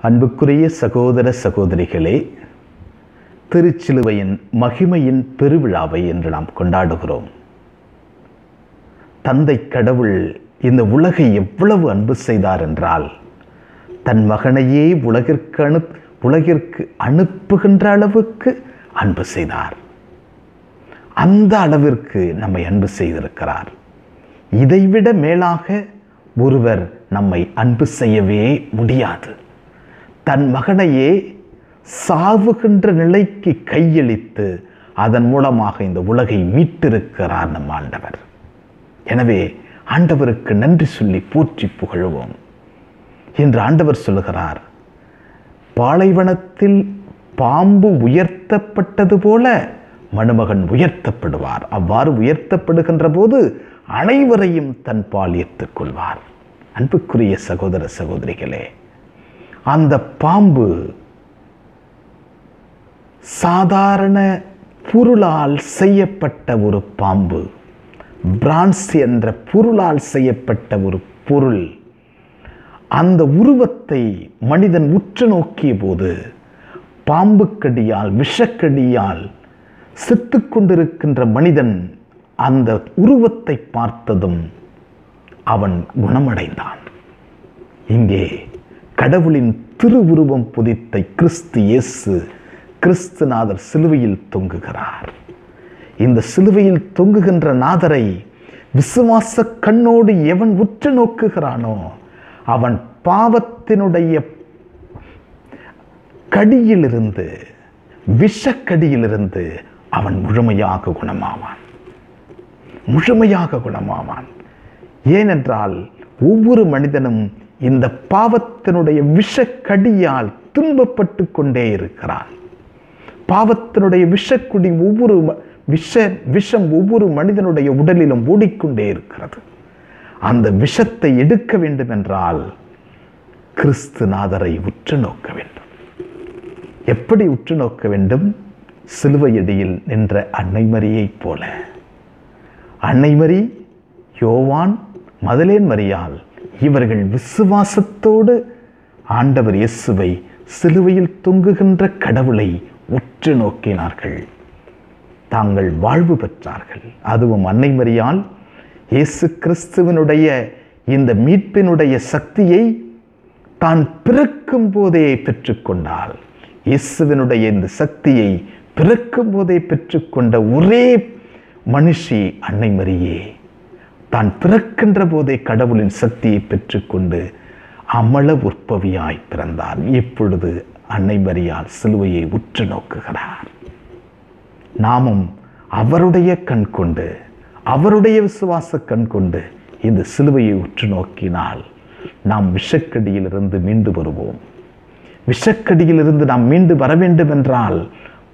அன்புக்குரிய சகோதர சகோதரிகளே திருச்சிலுவையின் மகிமையின் பெருவிழாவை என்று நாம் கொண்டாடுகிறோம். தந்தை கடவுள் இந்த உலகை எவ்வளவு அன்பு செய்தார் என்றால் தன் மகனையே உலகிற்கு அனு உலகிற்கு அனுப்புகின்ற அளவுக்கு அன்பு செய்தார். அந்த அளவிற்கு நம்மை அன்பு செய்திருக்கிறார். இதைவிட மேலாக ஒருவர் நம்மை அன்பு செய்யவே முடியாது. தன் மகனையே சாவுகின்ற நிலைக்கு கையளித்து அதன் மூலமாக இந்த உலகை மீட்டிருக்கிறார் நம் ஆண்டவர். எனவே ஆண்டவருக்கு நன்றி சொல்லி போற்றி புகழுவோம். என்று ஆண்டவர் சொல்லுகிறார் பாலைவனத்தில் பாம்பு உயர்த்தப்பட்டது போல மணமகன் உயர்த்தப்படுவார். அவ்வாறு உயர்த்தப்படுகின்ற போது அனைவரையும் தன் பால் ஏற்றுக்கொள்வார். அன்புக்குரிய சகோதர சகோதரிகளே அந்த பாம்பு சாதாரண பொருளால் செய்யப்பட்ட ஒரு பாம்பு. பிரான்ஸ் என்ற பொருளால் செய்யப்பட்ட ஒரு பொருள். அந்த உருவத்தை மனிதன் உற்று நோக்கிய போது பாம்புக்கடியால் விஷக்கடியால் செத்து கொண்டிருக்கின்ற மனிதன் அந்த உருவத்தை பார்த்ததும் அவன் குணமடைந்தான். இங்கே கடவுளின் திருவுருவம் புதித்த கிறிஸ்து இயேசு கிறிஸ்துநாதர் சிலுவையில் தொங்குகிறார். இந்த சிலுவையில் தொங்குகின்ற நாதரை விசுவாச கண்ணோடு எவன் உற்று நோக்குகிறானோ அவன் பாவத்தினுடைய கடியிலிருந்து விஷக்கடியிலிருந்து அவன் முழுமையாக குணமாவான். முழுமையாக குணமாவான். ஏனென்றால் ஒவ்வொரு மனிதனும் இந்த பாவத்தினுடைய விஷக்கடியால் துன்பப்பட்டு கொண்டே இருக்கிறான். பாவத்தினுடைய விஷக்குடி ஒவ்வொரு விஷ விஷம் ஒவ்வொரு மனிதனுடைய உடலிலும் ஓடிக்கொண்டே இருக்கிறது. அந்த விஷத்தை எடுக்க வேண்டும் என்றால் கிறிஸ்துநாதரை உற்று நோக்க வேண்டும். எப்படி உற்று நோக்க வேண்டும்? சிலுவையடியில் நின்ற அன்னைமரியைப் போல. அன்னைமரி யோவான் மதலேன் மரியால் இவர்கள் விசுவாசத்தோடு ஆண்டவர் இயேசுவை சிலுவையில் தொங்குகின்ற கடவுளை உற்று நோக்கினார்கள். தாங்கள் வாழ்வு பெற்றார்கள். அதுவும் அன்னை மரியால் இயேசு கிறிஸ்துவனுடைய இந்த மீட்பினுடைய சக்தியை தான் பிறக்கும் போதே பெற்றுக்கொண்டாள். இயேசுவினுடைய இந்த சக்தியை பிறக்கும் போதே பெற்றுக்கொண்ட ஒரே மனுஷி அன்னை மரியே. தான் பிறக்கின்ற போதே கடவுளின் சக்தியை பெற்றுக்கொண்டு அமல உற்பவியாய் பிறந்தார். இப்பொழுது அன்னை மரியால் சிலுவையை உற்று நோக்குகிறார். நாமும் அவருடைய கண் கொண்டு அவருடைய விசுவாச கண் கொண்டு இந்த சிலுவையை உற்று நோக்கினால் நாம் விஷக்கடியிலிருந்து மீண்டு வருவோம். விஷக்கடியிலிருந்து நாம் மீண்டு வர வேண்டும் என்றால்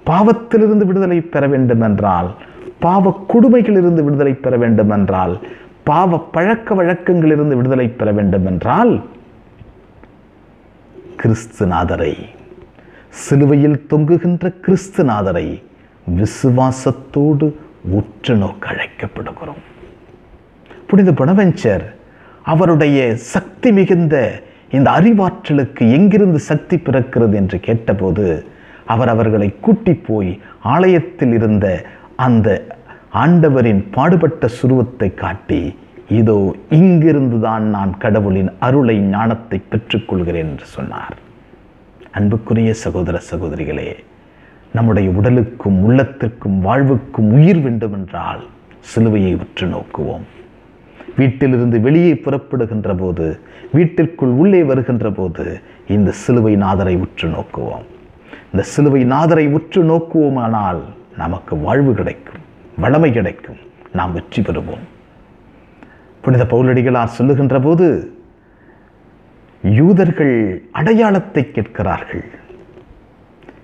பாவத்திலிருந்து விடுதலை பெற வேண்டும் என்றால் பாவ கொடுமைகளிலிருந்து விடுதலை பெற வேண்டும் என்றால் பாவ பழக்க வழக்கங்களிலிருந்து விடுதலை பெற வேண்டும் என்றால் கிறிஸ்துநாதரை சிலுவையில் தொங்குகின்ற கிறிஸ்துநாதரை விசுவாசத்தோடு உற்று நோக்க அழைக்கப்படுகிறோம். புனித புனவெஞ்சர் அவருடைய சக்தி மிகுந்த இந்த அறிவாற்றலுக்கு எங்கிருந்து சக்தி பிறக்கிறது என்று கேட்டபோது அவர் அவர்களை கூட்டி போய் ஆலயத்தில் இருந்த அந்த ஆண்டவரின் பாடுபட்ட சுருவத்தை காட்டி இதோ இங்கிருந்து தான் நான் கடவுளின் அருளை ஞானத்தை பெற்றுக்கொள்கிறேன் என்று சொன்னார். அன்புக்குரிய சகோதர சகோதரிகளே நம்முடைய உடலுக்கும் உள்ளத்திற்கும் வாழ்வுக்கும் உயிர் வேண்டுமென்றால் சிலுவையை உற்று நோக்குவோம். வீட்டிலிருந்து வெளியே புறப்படுகின்ற போது வீட்டிற்குள் உள்ளே வருகின்ற போது இந்த சிலுவை நாதரை உற்று நோக்குவோம். இந்த சிலுவை நாதரை உற்று நோக்குவோமானால் நமக்கு வாழ்வு கிடைக்கும். வளமை கிடைக்கும். நாம் வெற்றி பெறுவோம். புனித பௌலடிகளார் சொல்லுகின்ற போது யூதர்கள் அடையாளத்தை கேட்கிறார்கள்.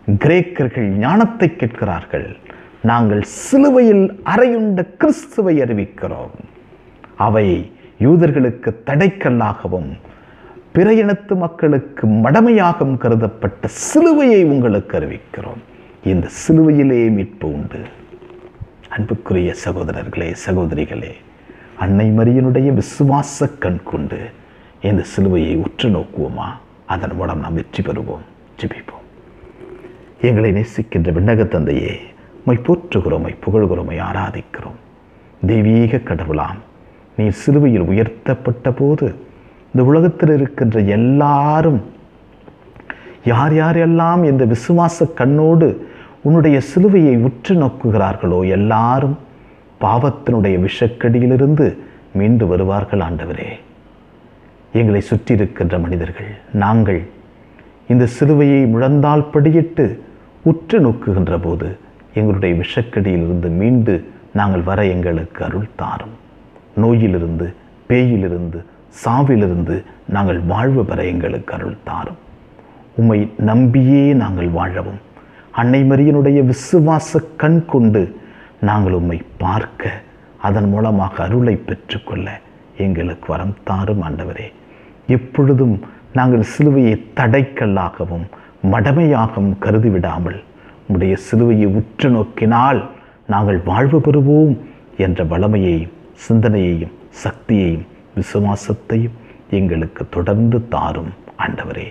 கிரேக்கர்கள் ஞானத்தை கேட்கிறார்கள். நாங்கள் சிலுவையில் அறையுண்ட கிறிஸ்துவை அறிவிக்கிறோம். அவை யூதர்களுக்கு தடைக்கல்லாகவும் பிற இனத்து மக்களுக்கு மடமையாகவும் கருதப்பட்ட சிலுவையை உங்களுக்கு அறிவிக்கிறோம். இந்த சிலுவையிலே மீட்பு உண்டு. அன்புக்குரிய சகோதரர்களே சகோதரிகளே அன்னை மரியனுடைய விசுவாச கண் கொண்டு இந்த சிலுவையை உற்று நோக்குவோமா? அதன் மூலம் நாம் வெற்றி பெறுவோம் ஜிபிப்போம். எங்களை நேசிக்கின்ற விண்ணக தந்தையே மை போற்றுகிறோம் மை புகழ்கிறோம் மை ஆராதிக்கிறோம். தெய்வீக கடவுளாம் நீ சிலுவையில் உயர்த்தப்பட்ட போது இந்த உலகத்தில் இருக்கின்ற எல்லாரும் யார் யாரெல்லாம் இந்த விசுவாச கண்ணோடு உன்னுடைய சிலுவையை உற்று நோக்குகிறார்களோ எல்லாரும் பாவத்தினுடைய விஷக்கடியிலிருந்து மீண்டு வருவார்கள் ஆண்டவரே. எங்களை சுற்றி இருக்கின்ற மனிதர்கள் நாங்கள் இந்த சிலுவையை முழந்தால் படியிட்டு உற்று நோக்குகின்ற போது எங்களுடைய விஷக்கடியிலிருந்து மீண்டு நாங்கள் வர எங்களுக்கு அருள் தாரும். நோயிலிருந்து பேயிலிருந்து சாவிலிருந்து நாங்கள் வாழ்வு பெற எங்களுக்கு அருள் தாரும். உம்மை நம்பியே நாங்கள் வாழவும். அன்னை மரியனுடைய விசுவாச கண் கொண்டு நாங்கள் உம்மை பார்க்க அதன் மூலமாக அருளை பெற்றுக்கொள்ள எங்களுக்கு வரம் தாரும் ஆண்டவரே. எப்பொழுதும் நாங்கள் சிலுவையை தடைக்கல்லாகவும் மடமையாகவும் கருதிவிடாமல் உம்முடைய சிலுவையை உற்று நோக்கினால் நாங்கள் வாழ்வு பெறுவோம் என்ற வளமையையும் சிந்தனையையும் சக்தியையும் விசுவாசத்தையும் எங்களுக்கு தொடர்ந்து தாரும் ஆண்டவரே.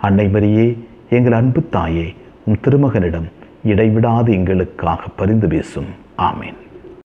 அன்னை மரியே எங்கள் அன்பு தாயே திருமகனிடம் இடைவிடாது எங்களுக்காக பரிந்து பேசும். ஆமேன்.